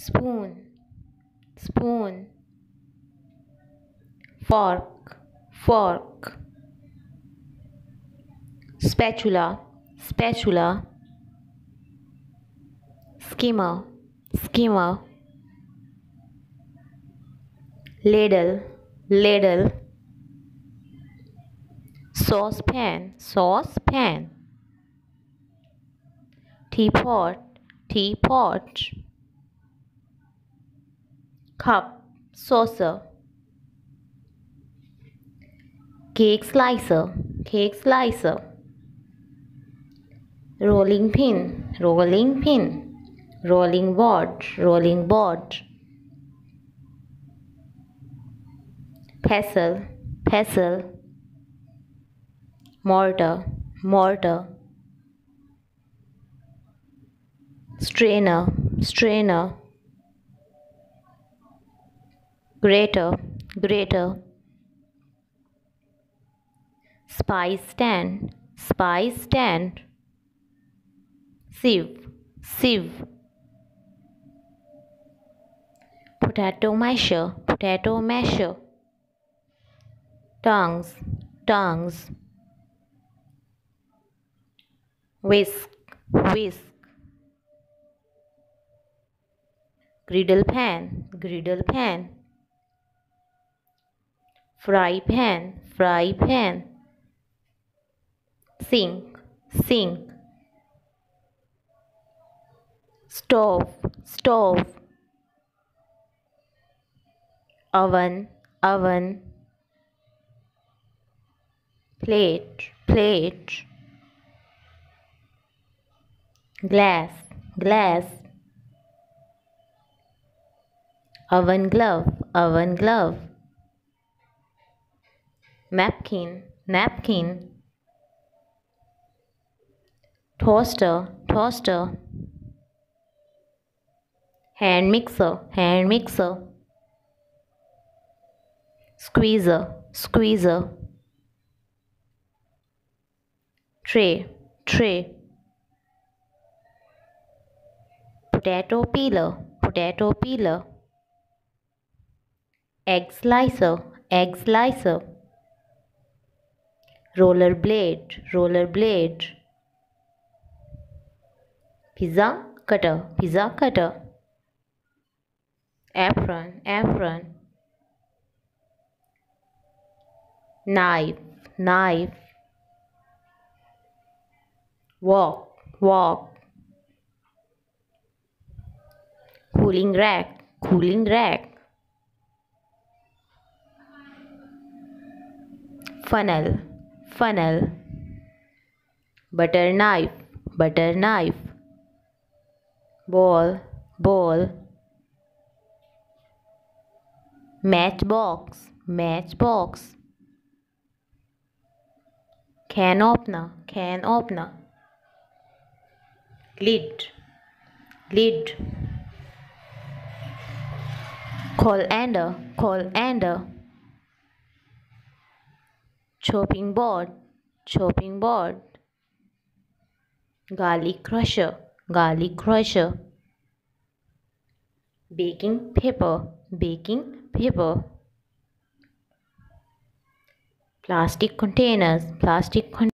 spoon. Spoon. Fork. Fork. Spatula. Spatula. Skimmer. Skimmer. Ladle. Ladle. Saucepan. Saucepan. Teapot. Teapot cup saucer cake slicer cake slicer rolling pin rolling pin rolling board rolling board pestle pestle mortar mortar strainer strainer grater grater spice stand spice stand sieve sieve. Potato masher potato masher. Tongs tongs whisk whisk. Griddle pan griddle pan fry pan fry pan. Sink sink. Stove stove. Oven oven. Plate plate. Glass glass. Oven glove oven glove napkin napkin. Toaster toaster. Hand mixer hand mixer. Squeezer squeezer. Tray tray. Potato peeler potato peeler. Egg slicer egg slicer roller blade roller blade. Pizza cutter pizza cutter. Apron apron. Knife knife. Wok wok cooling rack cooling rack. Funnel funnel butter knife butter knife ball ball matchbox matchbox can opener can opener lid lid colander colander chopping board chopping board. Garlic crusher garlic crusher. Baking paper baking paper. Plastic containers plastic con-